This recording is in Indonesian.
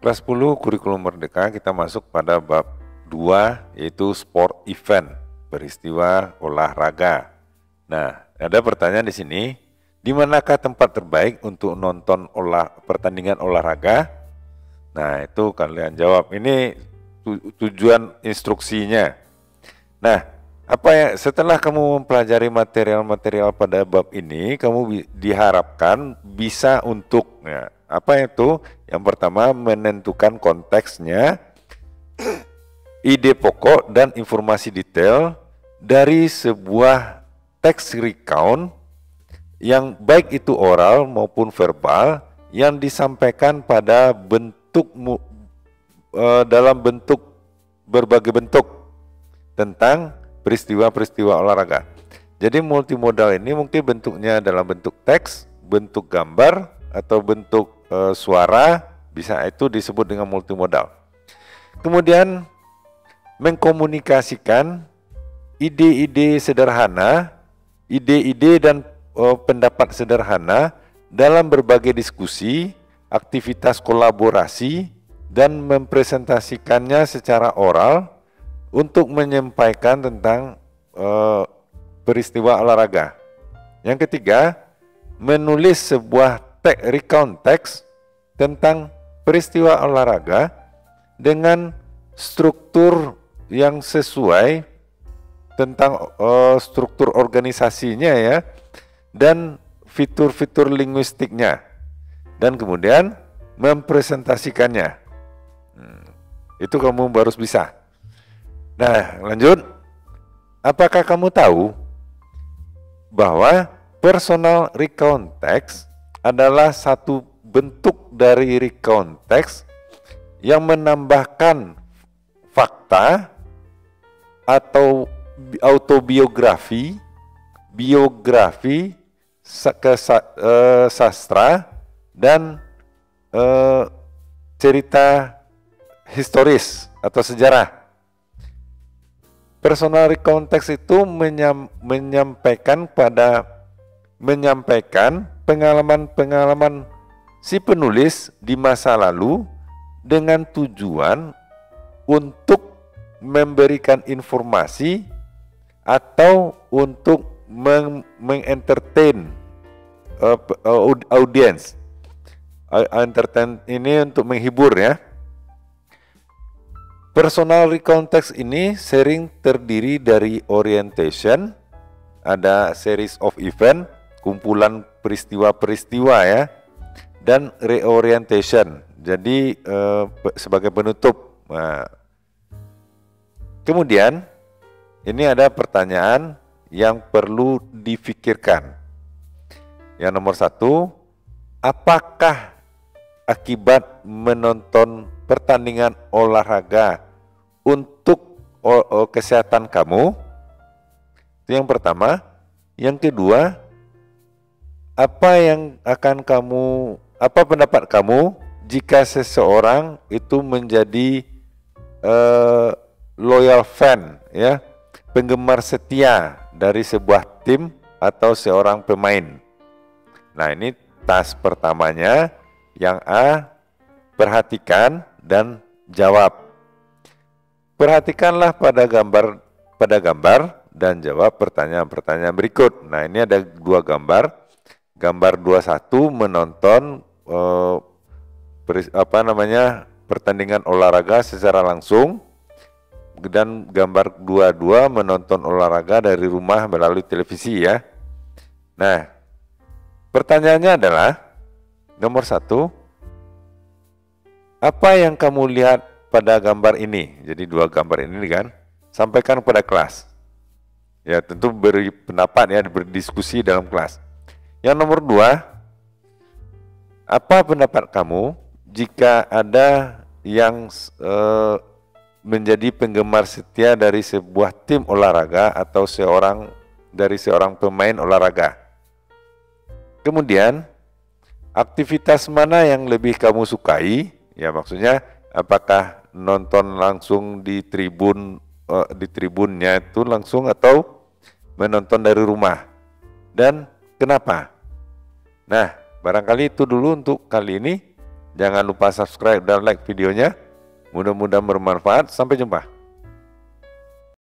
Kelas 10 kurikulum merdeka kita masuk pada bab 2 yaitu sport event, peristiwa olahraga. Nah, ada pertanyaan di sini, di manakah tempat terbaik untuk nonton olah pertandingan olahraga? Nah, itu kalian jawab. Ini tujuan instruksinya. Nah, apa ya setelah kamu mempelajari material-material pada bab ini, kamu diharapkan bisa untuk ya, apa itu? Yang pertama menentukan konteksnya, ide pokok dan informasi detail dari sebuah teks recount yang baik itu oral maupun verbal yang disampaikan pada bentuk uh, dalam bentuk berbagai bentuk tentang peristiwa-peristiwa olahraga. Jadi multimodal ini mungkin bentuknya dalam bentuk teks, bentuk gambar, atau bentuk e, suara bisa itu disebut dengan multimodal. Kemudian mengkomunikasikan ide-ide sederhana, ide-ide dan e, pendapat sederhana dalam berbagai diskusi, aktivitas kolaborasi dan mempresentasikannya secara oral untuk menyampaikan tentang e, peristiwa olahraga. Yang ketiga, menulis sebuah teks recount teks tentang peristiwa olahraga dengan struktur yang sesuai tentang uh, struktur organisasinya ya dan fitur-fitur linguistiknya dan kemudian mempresentasikannya. Hmm, itu kamu baru bisa. Nah lanjut. Apakah kamu tahu bahwa personal recount text adalah satu bentuk dari recount text yang menambahkan fakta atau autobiografi, biografi, ke uh, sastra dan uh, cerita historis atau sejarah. Personal context itu menyam, menyampaikan pada menyampaikan pengalaman-pengalaman si penulis di masa lalu dengan tujuan untuk memberikan informasi atau untuk mengentertain uh, audiens. Entertain ini untuk menghibur ya. Personal recontext ini sering terdiri dari orientation, ada series of event, kumpulan peristiwa-peristiwa ya, dan reorientation. Jadi uh, sebagai penutup. Nah, kemudian ini ada pertanyaan yang perlu difikirkan. Yang nomor satu, apakah akibat menonton pertandingan olahraga untuk kesehatan kamu? Itu yang pertama. Yang kedua, apa yang akan kamu, apa pendapat kamu jika seseorang itu menjadi uh, loyal fan, ya? penggemar setia dari sebuah tim atau seorang pemain. Nah, ini tas pertamanya yang A perhatikan dan jawab. Perhatikanlah pada gambar pada gambar dan jawab pertanyaan-pertanyaan berikut. Nah, ini ada dua gambar. Gambar 21 menonton eh, apa namanya? pertandingan olahraga secara langsung dan gambar dua-dua menonton olahraga dari rumah melalui televisi ya. Nah, pertanyaannya adalah nomor satu, apa yang kamu lihat pada gambar ini? Jadi dua gambar ini kan, sampaikan kepada kelas. Ya tentu beri pendapat ya, berdiskusi dalam kelas. Yang nomor dua, apa pendapat kamu jika ada yang eh, menjadi penggemar setia dari sebuah tim olahraga atau seorang dari seorang pemain olahraga. Kemudian, aktivitas mana yang lebih kamu sukai? Ya maksudnya apakah nonton langsung di tribun uh, di tribunnya itu langsung atau menonton dari rumah? Dan kenapa? Nah, barangkali itu dulu untuk kali ini. Jangan lupa subscribe dan like videonya. Mudah-mudahan bermanfaat. Sampai jumpa.